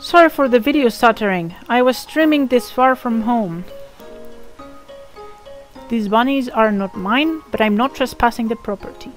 Sorry for the video stuttering. I was streaming this far from home. These bunnies are not mine, but I'm not trespassing the property.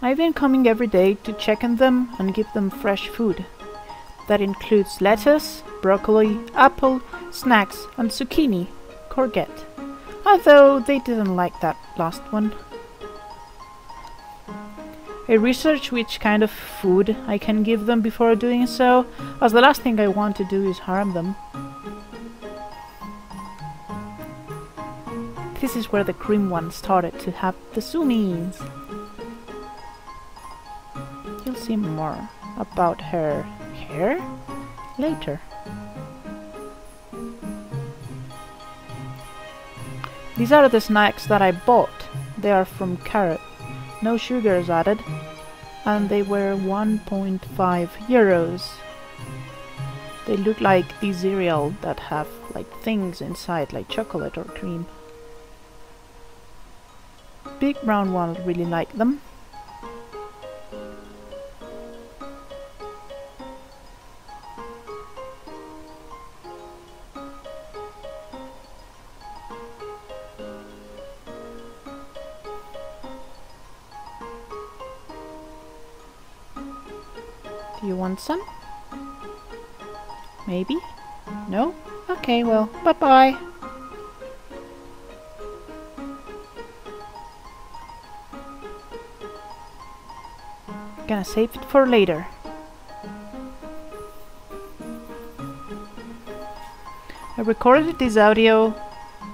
I've been coming every day to check on them and give them fresh food. That includes lettuce, broccoli, apple, snacks and zucchini, courgette. Although they didn't like that last one. I research which kind of food I can give them before doing so, as the last thing I want to do is harm them. This is where the cream one started to have the zoomies. You'll see more about her hair later. These are the snacks that I bought. They are from Carrot. No sugars added. And they were 1.5 euros. They look like these cereal that have like things inside like chocolate or cream. Big brown one really like them. You want some? Maybe? No? Okay, well, bye-bye. Gonna save it for later. I recorded this audio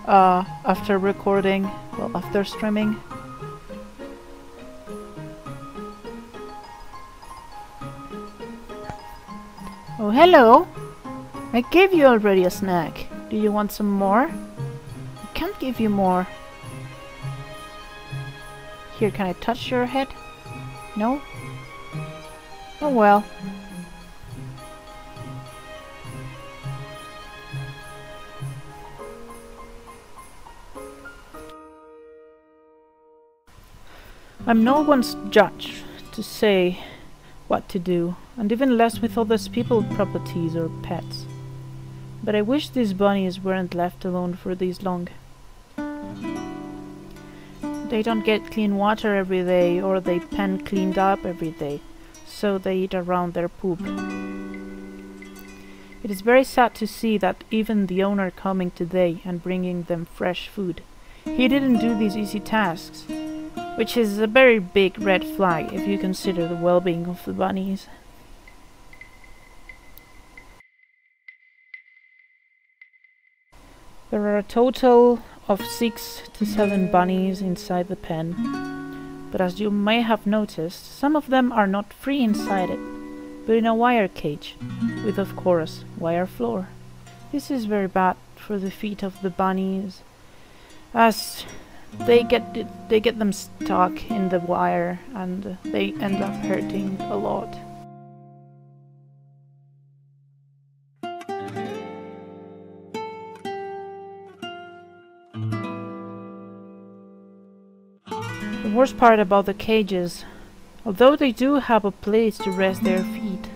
uh, after recording, well, after streaming. Hello! I gave you already a snack. Do you want some more? I can't give you more. Here, can I touch your head? No? Oh well. I'm no one's judge to say what to do, and even less with others people's properties or pets. But I wish these bunnies weren't left alone for this long. They don't get clean water every day, or they pen cleaned up every day, so they eat around their poop. It is very sad to see that even the owner coming today and bringing them fresh food, he didn't do these easy tasks, which is a very big red flag if you consider the well-being of the bunnies. A total of six to seven bunnies inside the pen, but as you may have noticed, some of them are not free inside it, but in a wire cage, with of course wire floor. This is very bad for the feet of the bunnies, as they get they get them stuck in the wire and they end up hurting a lot. Worst part about the cages, although they do have a place to rest their feet,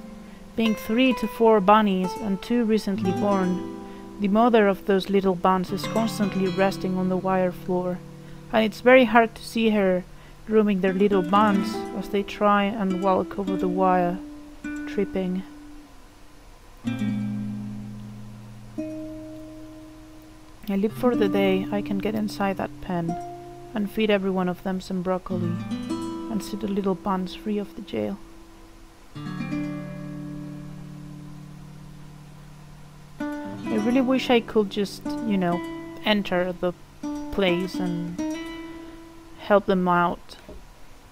being three to four bunnies and two recently born, the mother of those little buns is constantly resting on the wire floor, and it's very hard to see her grooming their little buns as they try and walk over the wire, tripping. I live for the day I can get inside that pen and feed every one of them some broccoli and set the little buns free of the jail. I really wish I could just, you know, enter the place and help them out.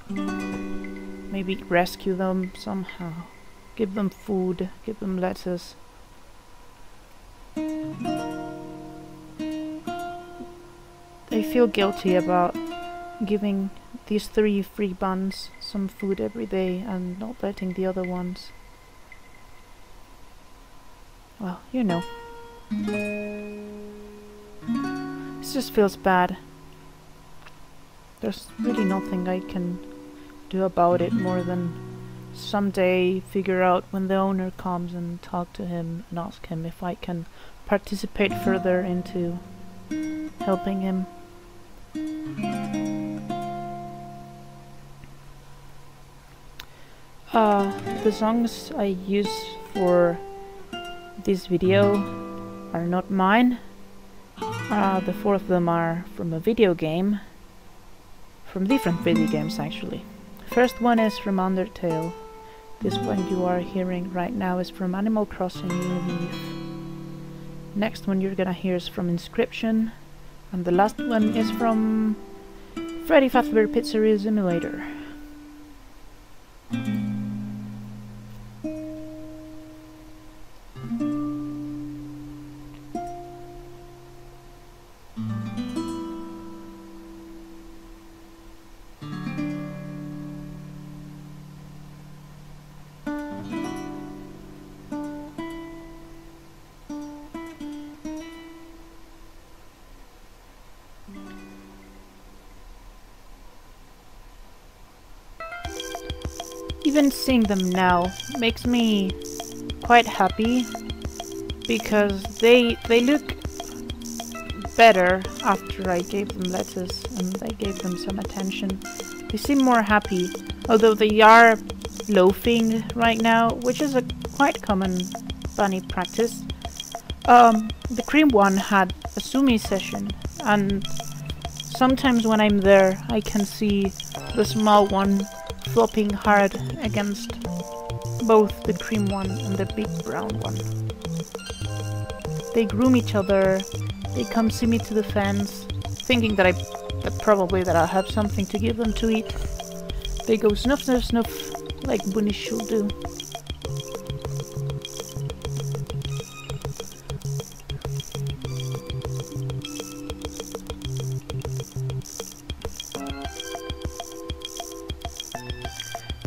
Maybe rescue them somehow. Give them food, give them lettuce. I feel guilty about giving these three free buns some food every day and not letting the other ones. Well, you know. This just feels bad. there's really nothing I can do about it more than someday figure out when the owner comes and talk to him and ask him if I can participate further into helping him. Uh, the songs I use for this video are not mine. Uh, the four of them are from a video game. From different video games actually. First one is from Undertale. This one you are hearing right now is from Animal Crossing New Leaf. Next one you're gonna hear is from Inscryption. And the last one is from Freddy Fazbear Pizzeria Simulator. Even seeing them now makes me quite happy because they they look better after I gave them lettuce and I gave them some attention. They seem more happy, although they are loafing right now, which is a quite common bunny practice. Um, the cream one had a zoomie session and sometimes when I'm there I can see the small one flopping hard against both the cream one and the big brown one. They groom each other, they come see me to the fence, thinking that I that probably that I'll have something to give them to eat. They go snuff snuff snuff like bunnies should do.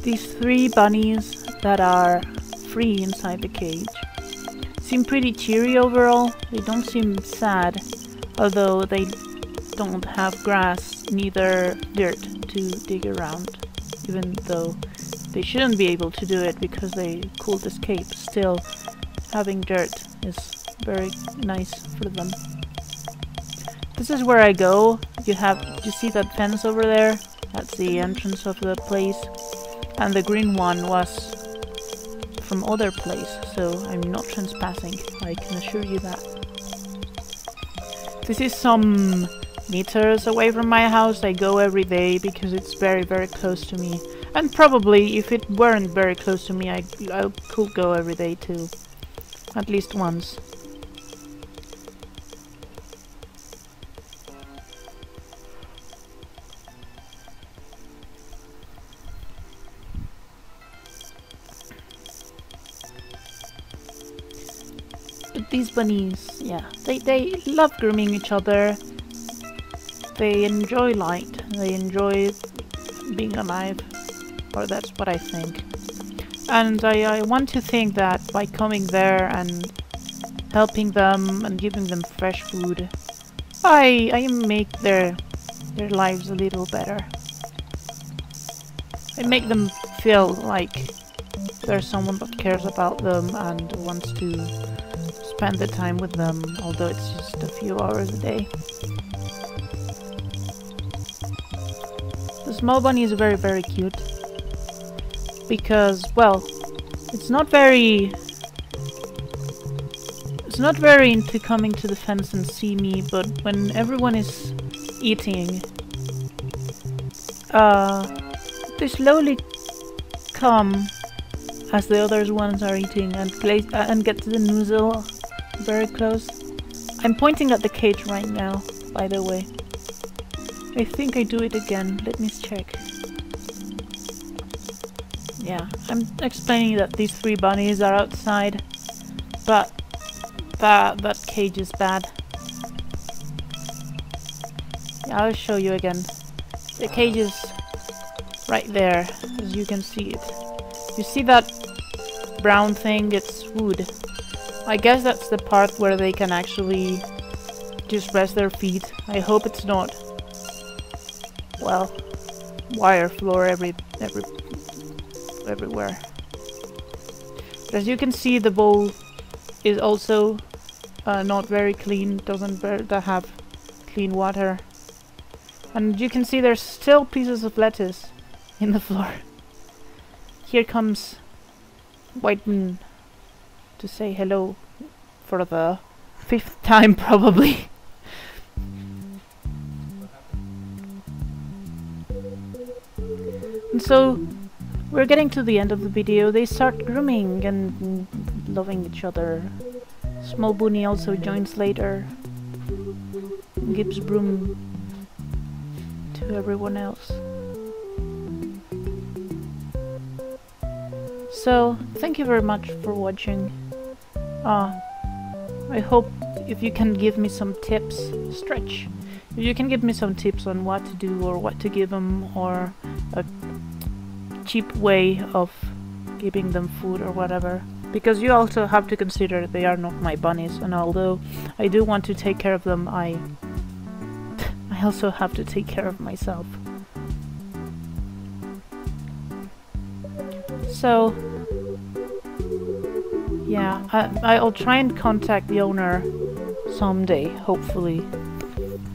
These three bunnies that are free inside the cage seem pretty cheery overall. They don't seem sad, although they don't have grass, neither dirt to dig around, even though they shouldn't be able to do it because they could escape. Still, having dirt is very nice for them. This is where I go. You have, you see that fence over there? That's the entrance of the place and the green one was from other place, so I'm not trespassing, I can assure you that. This is some meters away from my house, I go every day because it's very very close to me. And probably if it weren't very close to me I, I could go every day too. At least once. Bunnies, yeah, they, they love grooming each other. They enjoy light. They enjoy being alive. Or that's what I think. And I, I want to think that by coming there and helping them and giving them fresh food, I, I make their, their lives a little better. I make them feel like there's someone that cares about them and wants to spend the time with them, although it's just a few hours a day. The small bunny is very, very cute. Because, well, it's not very... It's not very into coming to the fence and see me, but when everyone is eating, uh, they slowly come as the other ones are eating and, uh, and get to the nozzle very close. I'm pointing at the cage right now, by the way. I think I do it again. Let me check. Yeah, I'm explaining that these three bunnies are outside, but that, that cage is bad. Yeah, I'll show you again. The cage is right there, as you can see it. You see that brown thing? It's wood. I guess that's the part where they can actually just rest their feet. I hope it's not. well, wire floor every every everywhere. But as you can see, the bowl is also uh, not very clean. Doesn't have clean water, and you can see there's still pieces of lettuce in the floor. Here comes White Moon to say hello for the fifth time, probably. And so we're getting to the end of the video. They start grooming and loving each other. Small Bunny also joins later. Gives broom to everyone else. So, thank you very much for watching. Uh, I hope if you can give me some tips, stretch. If you can give me some tips on what to do or what to give them or a cheap way of giving them food or whatever. Because you also have to consider they are not my bunnies, and although I do want to take care of them, I I also have to take care of myself. So, yeah, I, I'll try and contact the owner someday, hopefully.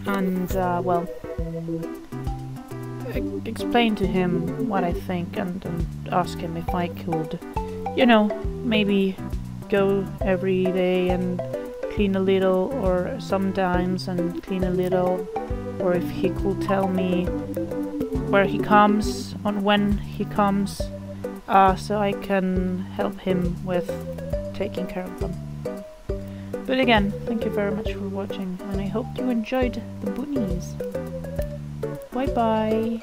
And, uh, well, explain to him what I think and, and ask him if I could, you know, maybe go every day and clean a little or sometimes and clean a little or if he could tell me where he comes on when he comes uh, so I can help him with taking care of them. But again, thank you very much for watching and I hope you enjoyed the bunnies. Bye bye.